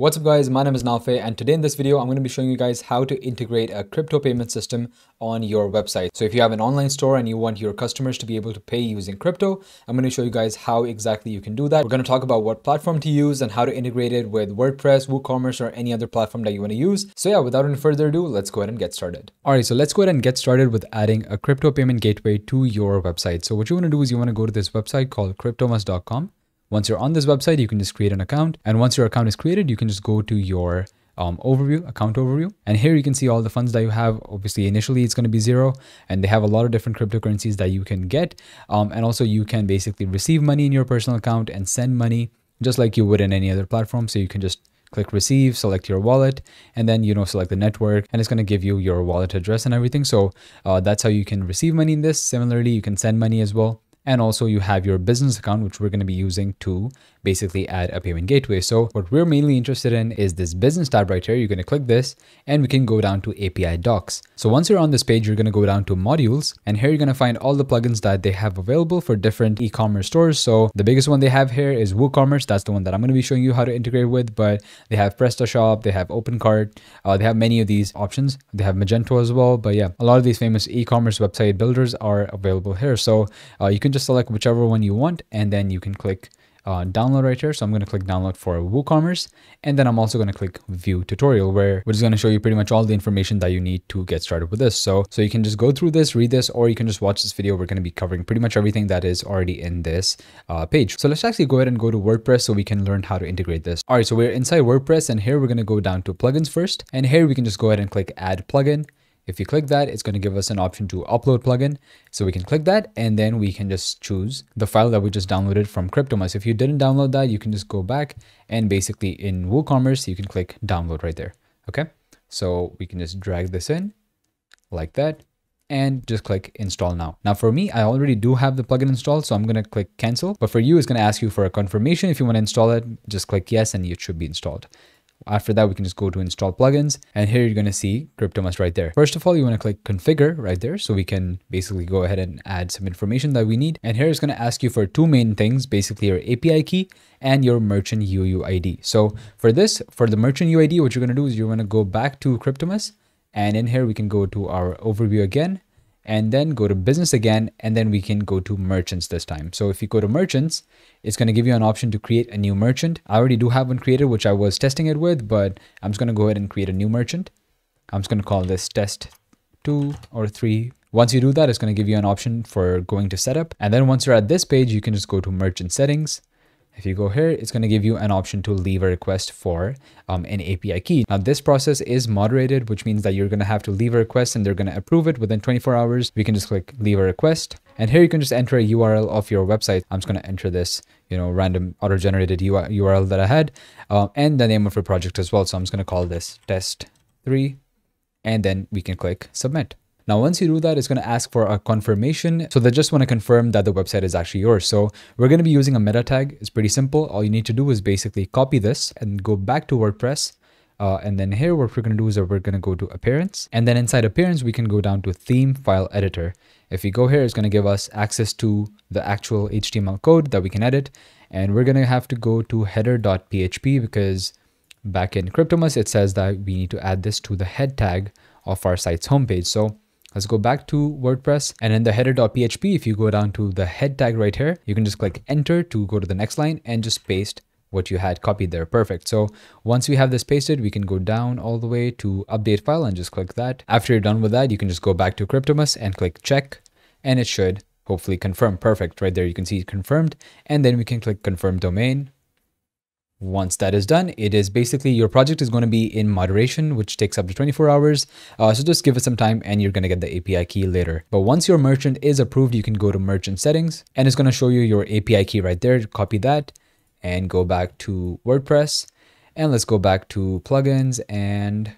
What's up guys, my name is Nafay and today in this video I'm going to be showing you guys how to integrate a crypto payment system on your website. So if you have an online store and you want your customers to be able to pay using crypto, I'm going to show you guys how exactly you can do that. We're going to talk about what platform to use and how to integrate it with WordPress, WooCommerce or any other platform that you want to use. So yeah, without any further ado, let's go ahead and get started. Alright, so let's go ahead and get started with adding a crypto payment gateway to your website. So what you want to do is you want to go to this website called cryptomus.com once you're on this website, you can just create an account. And once your account is created, you can just go to your um, overview, account overview. And here you can see all the funds that you have. Obviously, initially it's going to be zero. And they have a lot of different cryptocurrencies that you can get. Um, and also you can basically receive money in your personal account and send money just like you would in any other platform. So you can just click receive, select your wallet, and then, you know, select the network and it's going to give you your wallet address and everything. So uh, that's how you can receive money in this. Similarly, you can send money as well and also you have your business account which we're going to be using to basically add a payment gateway. So what we're mainly interested in is this business tab right here. You're going to click this and we can go down to api docs. So once you're on this page you're going to go down to modules. And here you're going to find all the plugins that they have available for different e-commerce stores. So the biggest one they have here is woocommerce. That's the one that i'm going to be showing you how to integrate with. But they have prestashop they have opencart uh, they have many of these options. They have magento as well. But yeah a lot of these famous e-commerce website builders are available here. So uh, you can just just select whichever one you want and then you can click uh, download right here. So I'm going to click download for WooCommerce. And then I'm also going to click view tutorial where which is going to show you pretty much all the information that you need to get started with this. So, so you can just go through this, read this, or you can just watch this video. We're going to be covering pretty much everything that is already in this uh, page. So let's actually go ahead and go to WordPress so we can learn how to integrate this. All right, so we're inside WordPress and here we're going to go down to plugins first. And here we can just go ahead and click add plugin. If you click that, it's going to give us an option to upload plugin. So we can click that and then we can just choose the file that we just downloaded from Cryptomus. If you didn't download that, you can just go back and basically in WooCommerce, you can click download right there. Okay. So we can just drag this in like that and just click install now. Now for me, I already do have the plugin installed, so I'm going to click cancel. But for you, it's going to ask you for a confirmation. If you want to install it, just click yes and it should be installed. After that, we can just go to install plugins and here you're going to see Cryptomus right there. First of all, you want to click configure right there. So we can basically go ahead and add some information that we need. And here it's going to ask you for two main things, basically your API key and your merchant UUID. So for this, for the merchant UID, what you're going to do is you're going to go back to Cryptomus and in here we can go to our overview again and then go to business again and then we can go to merchants this time. So if you go to merchants it's going to give you an option to create a new merchant. I already do have one created which i was testing it with but i'm just going to go ahead and create a new merchant. I'm just going to call this test two or three. Once you do that it's going to give you an option for going to setup. And then once you're at this page you can just go to merchant settings if you go here, it's going to give you an option to leave a request for um, an API key. Now, this process is moderated, which means that you're going to have to leave a request and they're going to approve it within 24 hours. We can just click leave a request. And here you can just enter a URL of your website. I'm just going to enter this, you know, random auto-generated URL that I had uh, and the name of your project as well. So I'm just going to call this test three and then we can click submit. Now, once you do that, it's going to ask for a confirmation. So they just want to confirm that the website is actually yours. So we're going to be using a meta tag. It's pretty simple. All you need to do is basically copy this and go back to WordPress. Uh, and then here, what we're going to do is we're going to go to appearance. And then inside appearance, we can go down to theme file editor. If we go here, it's going to give us access to the actual HTML code that we can edit. And we're going to have to go to header.php because back in Cryptomus, it says that we need to add this to the head tag of our site's homepage. So Let's go back to WordPress and in the header.php, if you go down to the head tag right here, you can just click enter to go to the next line and just paste what you had copied there. Perfect. So once we have this pasted, we can go down all the way to update file and just click that. After you're done with that, you can just go back to Cryptomus and click check and it should hopefully confirm. Perfect. Right there, you can see it confirmed. And then we can click confirm domain once that is done, it is basically your project is going to be in moderation, which takes up to 24 hours. Uh, so just give it some time and you're going to get the API key later. But once your merchant is approved, you can go to merchant settings and it's going to show you your API key right there. Copy that and go back to WordPress. And let's go back to plugins and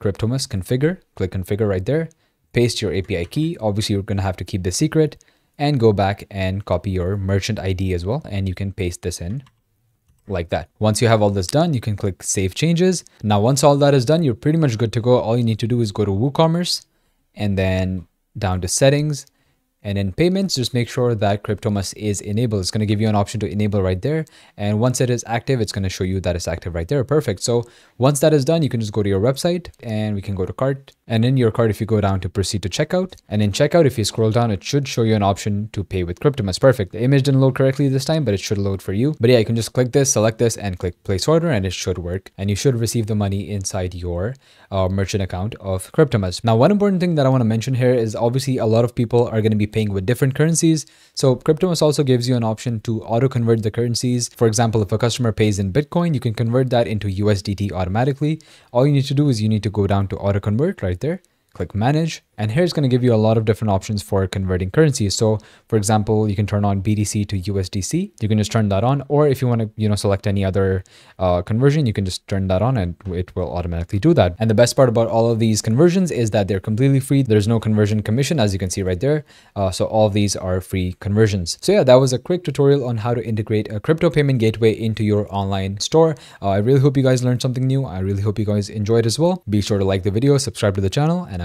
Cryptomus configure. Click configure right there. Paste your API key. Obviously, you're going to have to keep the secret and go back and copy your merchant ID as well. And you can paste this in like that. Once you have all this done, you can click save changes. Now, once all that is done, you're pretty much good to go. All you need to do is go to WooCommerce and then down to settings And in payments, just make sure that Cryptomus is enabled. It's going to give you an option to enable right there. And once it is active, it's going to show you that it's active right there. Perfect. So once that is done, you can just go to your website and we can go to cart. And in your cart, if you go down to proceed to checkout, and in checkout, if you scroll down, it should show you an option to pay with Cryptomus. Perfect. The image didn't load correctly this time, but it should load for you. But yeah, you can just click this, select this, and click place order, and it should work. And you should receive the money inside your uh, merchant account of Cryptomus. Now, one important thing that I want to mention here is obviously a lot of people are going to be paying with different currencies. So Cryptomus also gives you an option to auto convert the currencies. For example, if a customer pays in Bitcoin, you can convert that into USDT automatically. All you need to do is you need to go down to auto convert right there click manage and here it's going to give you a lot of different options for converting currencies so for example you can turn on btc to usdc you can just turn that on or if you want to you know select any other uh, conversion you can just turn that on and it will automatically do that. And the best part about all of these conversions is that they're completely free. There's no conversion commission as you can see right there. Uh, so all of these are free conversions. So yeah that was a quick tutorial on how to integrate a crypto payment gateway into your online store. Uh, i really hope you guys learned something new. I really hope you guys enjoyed as well. Be sure to like the video subscribe to the channel and